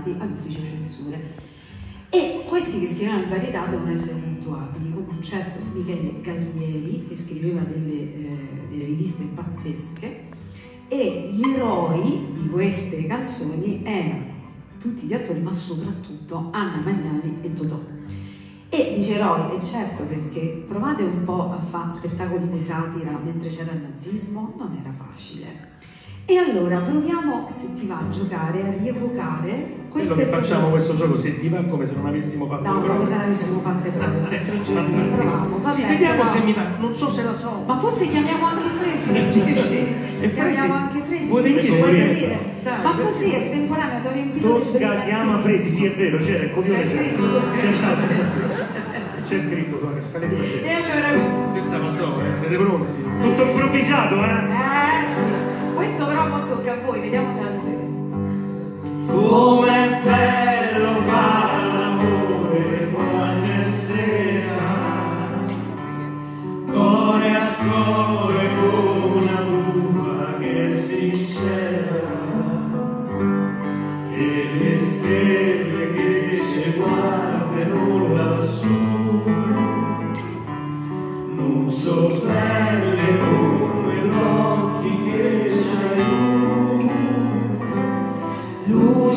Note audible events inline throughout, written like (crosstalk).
inviati all'ufficio censure. E questi che scrivevano in varietà devono essere molto abili, come un certo Michele Gallieri, che scriveva delle, eh, delle riviste pazzesche, e gli eroi di queste canzoni erano tutti gli attori, ma soprattutto Anna Magnani e Totò. E dice eroi, e certo perché provate un po' a fare spettacoli di satira mentre c'era il nazismo, non era facile. E allora proviamo, se ti va, a giocare, a rievocare quello che facciamo questo gioco, se ti va, come se non avessimo fatto no, prove. come se non avessimo fatto le prove, se tre giorni che provavamo. Va Sì, vediamo se mi va, non so se la so. Ma forse chiamiamo anche Fresi, che? (laughs) E Chiamiamo anche Fresi. Vuoi venire? Vuoi venire? Dai, Ma perché? così è temporaneo, ti ho riempito di Tosca chiama Fresi, sì è vero, c'era il copione C'è c'è. scritto. C'è stato, c'è scritto. Sulla scaletta. E allora, Questa lo so, eh, siete pronti? Tutto improvvisato, eh? eh sì, questo però tocca a voi, vediamo se la sapete. Com'è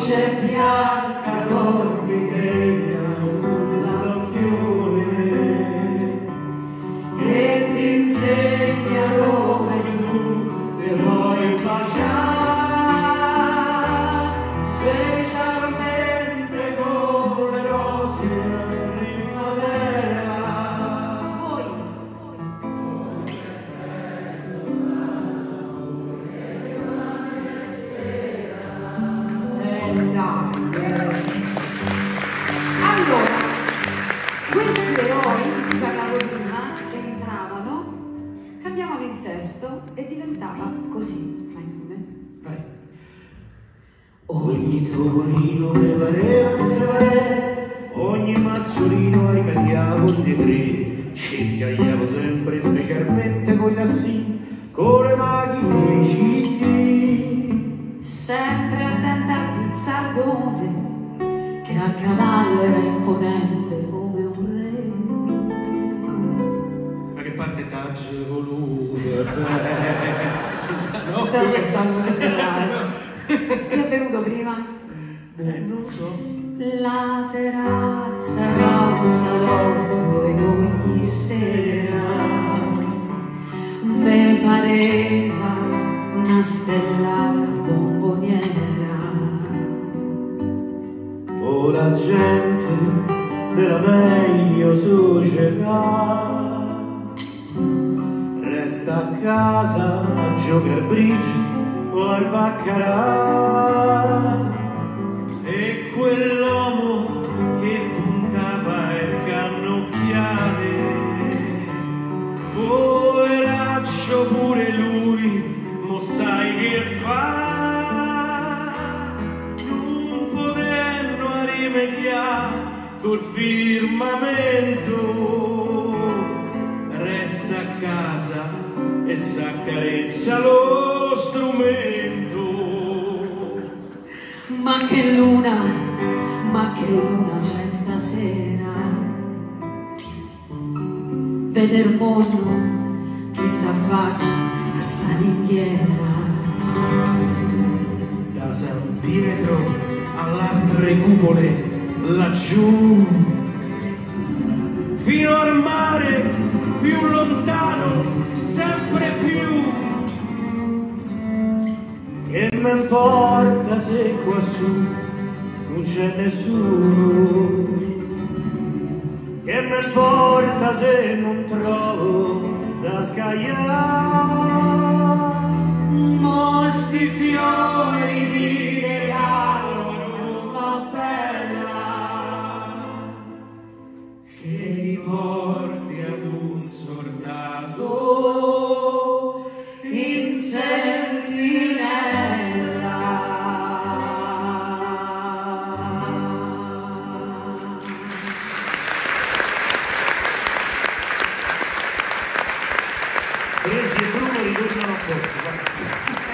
Luce bianca Ogni topolino ne pareva sé, ogni mazzolino rimediavo di tre, ci scagliavo sempre specialmente coi tassi, con le macchine i citti. Sempre attenta al pizzardone, che a cavallo era imponente come un Ma che parte t'agge voluto? (laughs) no, re. Tanto stanno là. Che è venuto prima? Eh, non so. La terrazza era un salotto ed ogni sera me pareva una stellata bomboniera. O la gente della meglio società resta a casa a giocare bridge o al baccarà quell'uomo che puntava il cannocchiale poveraccio pure lui mo sai che fa. Non potendo a rimediare col firmamento. Resta a casa e s'accarezza lo strumento. Ma che luna, che luna c'è stasera. Vede il mondo che s'affaccia a sta ringhiera. Da San Pietro all'altre cupole laggiù fino al mare più lontano sempre più Che mi importa se quassù non c'è nessuno che mi porta se non trovo da scagliare ma sti fiori di Если было, идут на вопрос.